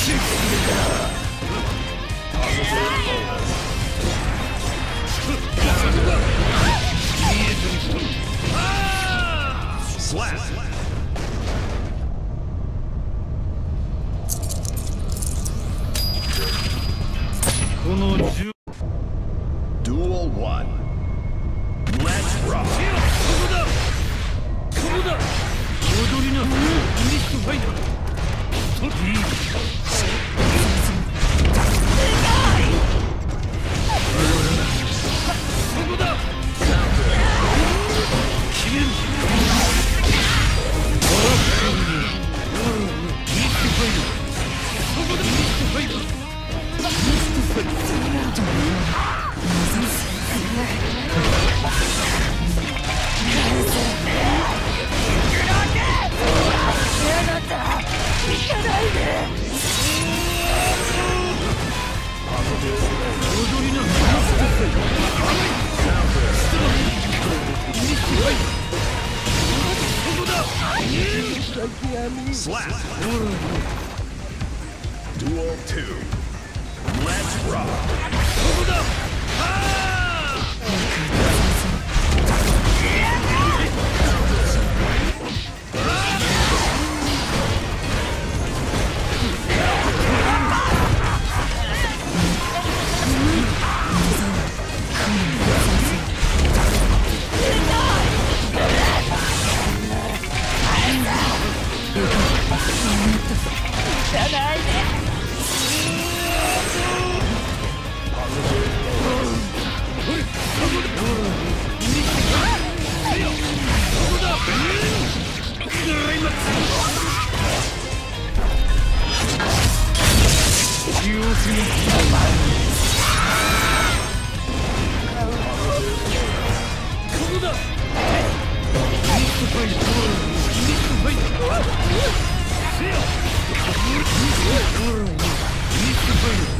この10。Slap. Duel 2. Let's rock. Hold up. Ah! Fire!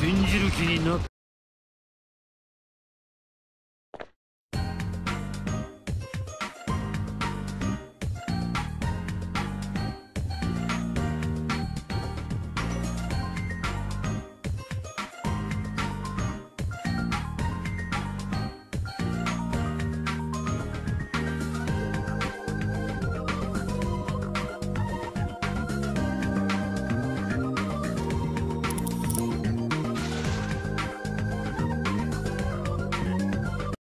信じる気になっ